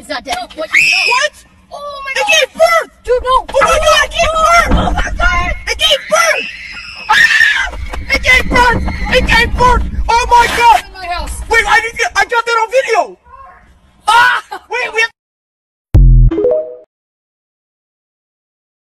It's not dead. What? what? Oh my god! It gave birth! Dude, no! Oh my god, it gave birth! Oh my god! It gave birth! Ah! It gave birth! It gave birth! Oh my god! In my house. Wait, I didn't get, I got that on video!